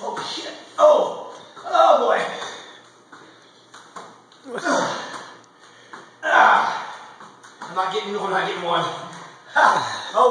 Oh shit. Oh, oh boy. ah. ah. I'm not getting one, I'm not getting one. Ha. Ah. Oh.